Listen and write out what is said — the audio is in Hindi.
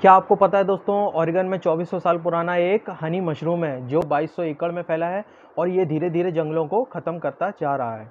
क्या आपको पता है दोस्तों ऑरिगन में 2400 साल पुराना एक हनी मशरूम है, जो 2200 एकड़ में फैला है और ये धीरे धीरे जंगलों को ख़त्म करता जा रहा है।